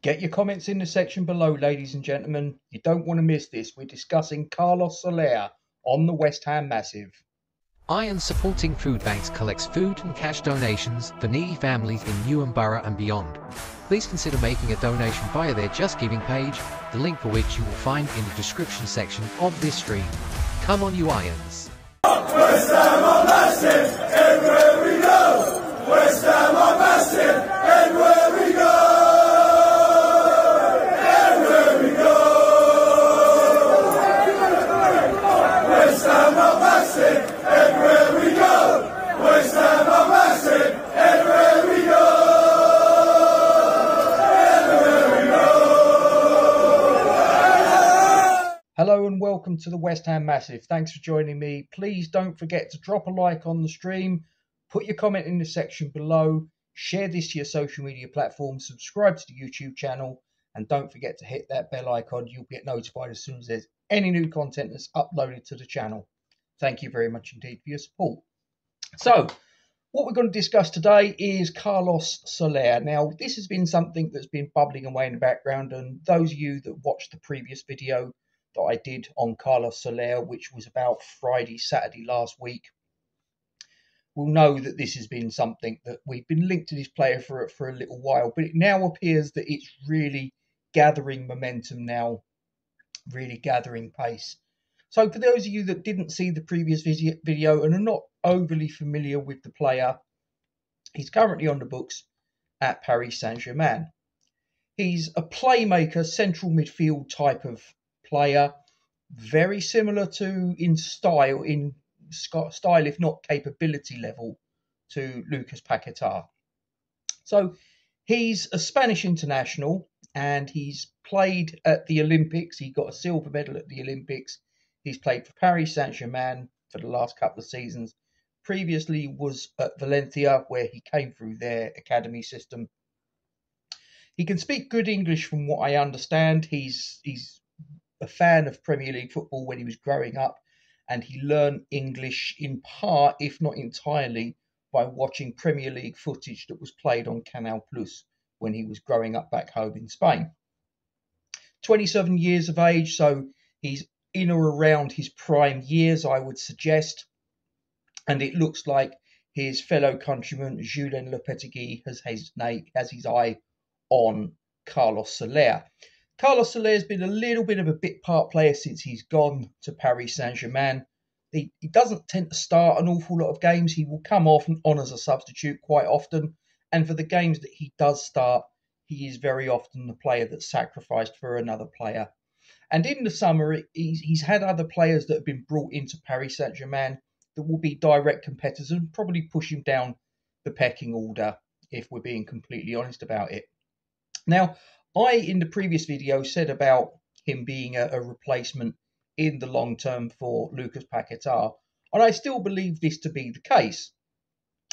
Get your comments in the section below, ladies and gentlemen. You don't want to miss this. We're discussing Carlos Soler on the West Ham Massive. Iron Supporting Food Banks collects food and cash donations for needy families in Newham Borough and beyond. Please consider making a donation via their Just Giving page, the link for which you will find in the description section of this stream. Come on you Irons! To the West Ham Massive. Thanks for joining me. Please don't forget to drop a like on the stream, put your comment in the section below, share this to your social media platforms, subscribe to the YouTube channel, and don't forget to hit that bell icon. You'll get notified as soon as there's any new content that's uploaded to the channel. Thank you very much indeed for your support. So, what we're going to discuss today is Carlos Soler. Now, this has been something that's been bubbling away in the background, and those of you that watched the previous video that I did on Carlos Soler, which was about Friday, Saturday last week, will know that this has been something that we've been linked to this player for for a little while, but it now appears that it's really gathering momentum now, really gathering pace. So, for those of you that didn't see the previous video and are not overly familiar with the player, he's currently on the books at Paris Saint Germain. He's a playmaker, central midfield type of player, very similar to in style, in style if not capability level, to Lucas Paquetá. So he's a Spanish international and he's played at the Olympics. He got a silver medal at the Olympics. He's played for Paris Saint Germain for the last couple of seasons. Previously was at Valencia where he came through their academy system. He can speak good English from what I understand. He's he's a fan of Premier League football when he was growing up, and he learned English in part, if not entirely, by watching Premier League footage that was played on Canal Plus when he was growing up back home in Spain. 27 years of age, so he's in or around his prime years, I would suggest. And it looks like his fellow countryman Julen Lopetegui has his, has his eye on Carlos Soler. Carlos Soler has been a little bit of a bit part player since he's gone to Paris Saint Germain. He, he doesn't tend to start an awful lot of games. He will come off and on as a substitute quite often. And for the games that he does start, he is very often the player that's sacrificed for another player. And in the summer, he's, he's had other players that have been brought into Paris Saint Germain that will be direct competitors and probably push him down the pecking order, if we're being completely honest about it. Now, I, in the previous video, said about him being a, a replacement in the long term for Lucas Paquetá, and I still believe this to be the case.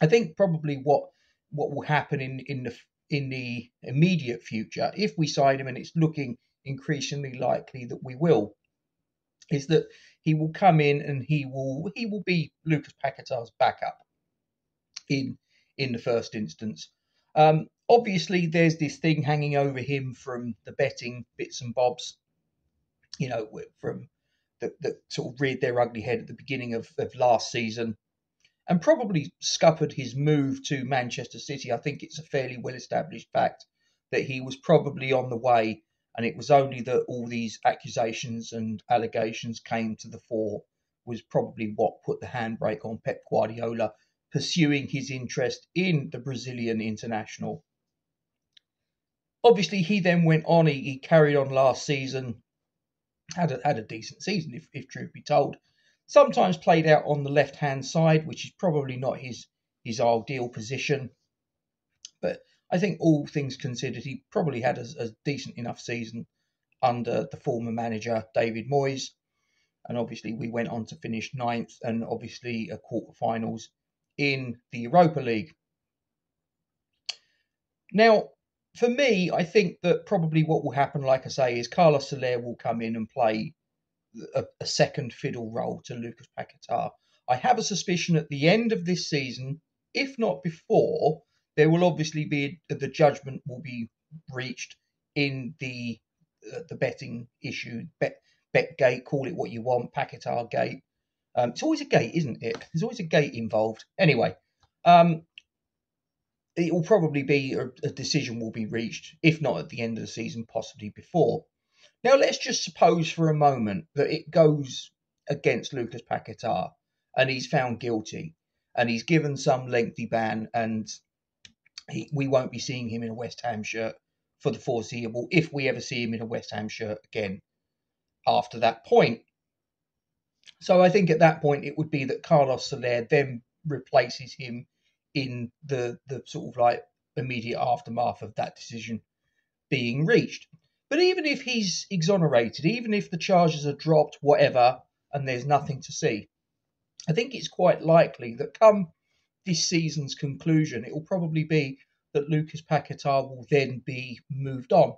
I think probably what what will happen in, in the in the immediate future, if we sign him, and it's looking increasingly likely that we will, is that he will come in and he will he will be Lucas Paquetá's backup in in the first instance. Um, obviously, there's this thing hanging over him from the betting bits and bobs, you know, from that, that sort of reared their ugly head at the beginning of, of last season and probably scuppered his move to Manchester City. I think it's a fairly well established fact that he was probably on the way, and it was only that all these accusations and allegations came to the fore was probably what put the handbrake on Pep Guardiola pursuing his interest in the Brazilian international. Obviously, he then went on, he, he carried on last season, had a, had a decent season, if, if truth be told. Sometimes played out on the left hand side, which is probably not his, his ideal position. But I think all things considered, he probably had a, a decent enough season under the former manager, David Moyes. And obviously, we went on to finish ninth and obviously a quarterfinals in the Europa League. Now, for me, I think that probably what will happen, like I say, is Carlos Soler will come in and play a, a second fiddle role to Lucas Paquetá. I have a suspicion at the end of this season, if not before, there will obviously be the judgment will be reached in the uh, the betting issue, bet Betgate, call it what you want, Paquetá Gate. Um, it's always a gate, isn't it? There's always a gate involved. Anyway, um, it will probably be a, a decision will be reached, if not at the end of the season, possibly before. Now, let's just suppose for a moment that it goes against Lucas Paquetá and he's found guilty and he's given some lengthy ban and he, we won't be seeing him in a West Ham shirt for the foreseeable if we ever see him in a West Ham shirt again after that point. So I think at that point it would be that Carlos Soler then replaces him in the the sort of like immediate aftermath of that decision being reached. But even if he's exonerated, even if the charges are dropped, whatever, and there's nothing to see, I think it's quite likely that come this season's conclusion, it will probably be that Lucas Paquetá will then be moved on.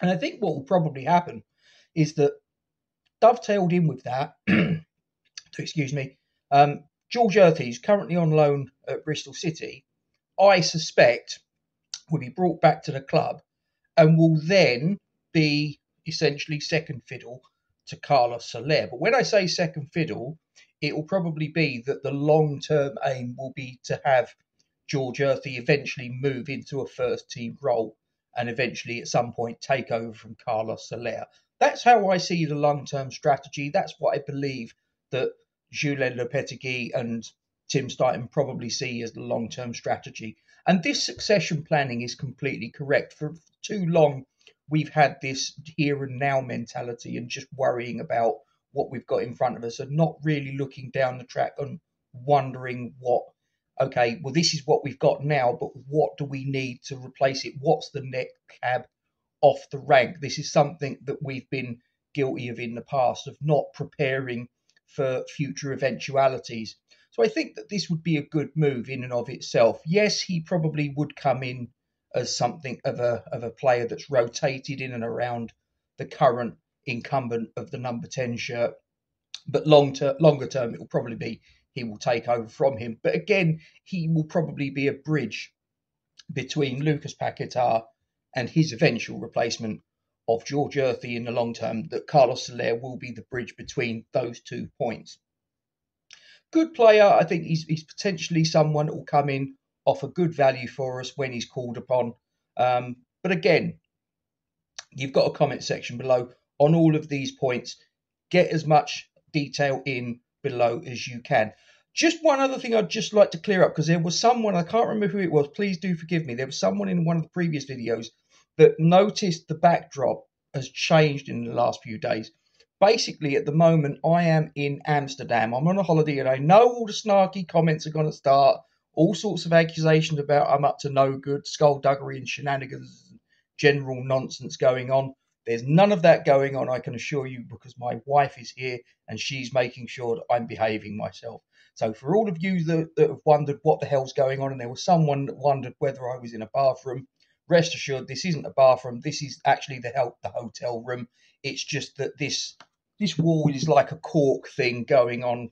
And I think what will probably happen is that dovetailed in with that, excuse me, um, George Earthy, who's currently on loan at Bristol City, I suspect will be brought back to the club and will then be essentially second fiddle to Carlos Soler. But when I say second fiddle, it will probably be that the long term aim will be to have George Earthy eventually move into a first team role and eventually at some point take over from Carlos Soler. That's how I see the long term strategy. That's what I believe that Julen Lopetegui and Tim Steidten probably see as the long term strategy. And this succession planning is completely correct. For too long, we've had this here and now mentality and just worrying about what we've got in front of us and not really looking down the track and wondering what, okay, well, this is what we've got now, but what do we need to replace it? What's the next cab off the rank? This is something that we've been guilty of in the past of not preparing for future eventualities. So I think that this would be a good move in and of itself. Yes, he probably would come in as something of a of a player that's rotated in and around the current incumbent of the number 10 shirt. But long term, longer term, it will probably be he will take over from him. But again, he will probably be a bridge between Lucas Paquetá and his eventual replacement of George Earthy in the long term that Carlos Soler will be the bridge between those two points. Good player, I think he's, he's potentially someone that will come in, offer good value for us when he's called upon. Um, but again, you've got a comment section below on all of these points. Get as much detail in below as you can. Just one other thing I'd just like to clear up because there was someone, I can't remember who it was, please do forgive me. There was someone in one of the previous videos that noticed the backdrop has changed in the last few days. Basically, at the moment, I am in Amsterdam. I'm on a holiday, and I know all the snarky comments are going to start, all sorts of accusations about I'm up to no good, skullduggery and shenanigans, general nonsense going on. There's none of that going on, I can assure you, because my wife is here and she's making sure that I'm behaving myself. So, for all of you that, that have wondered what the hell's going on, and there was someone that wondered whether I was in a bathroom, rest assured, this isn't a bathroom. This is actually the help the hotel room. It's just that this this wall is like a cork thing going on.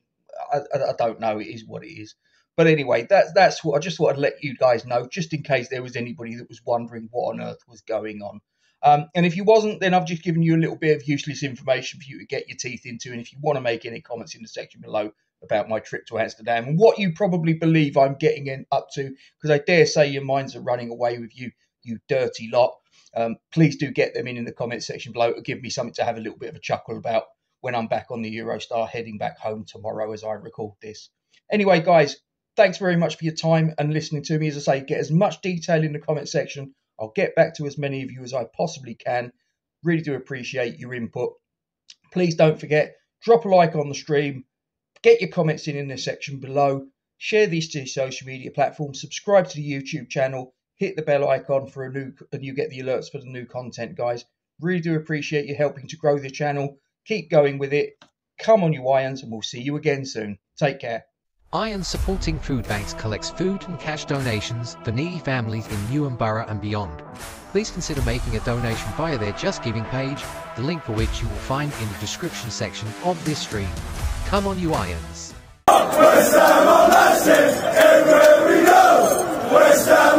I, I, I don't know. It is what it is. But anyway, that's that's what I just wanted to let you guys know, just in case there was anybody that was wondering what on earth was going on. Um, and if you wasn't, then I've just given you a little bit of useless information for you to get your teeth into. And if you want to make any comments in the section below about my trip to Amsterdam and what you probably believe I'm getting in, up to, because I dare say your minds are running away with you you dirty lot. Um, please do get them in in the comment section below. It'll give me something to have a little bit of a chuckle about when I'm back on the Eurostar heading back home tomorrow as I record this. Anyway, guys, thanks very much for your time and listening to me. As I say, get as much detail in the comment section. I'll get back to as many of you as I possibly can. Really do appreciate your input. Please don't forget, drop a like on the stream, get your comments in in the section below, share these to your social media platforms, subscribe to the YouTube channel, hit the bell icon for a new and you get the alerts for the new content guys really do appreciate you helping to grow the channel keep going with it come on you irons and we'll see you again soon take care Irons supporting food banks collects food and cash donations for needy families in Newham Borough and beyond. Please consider making a donation via their Just Giving page, the link for which you will find in the description section of this stream. Come on you Irons! West Ham are massive, everywhere we go. West Ham are massive.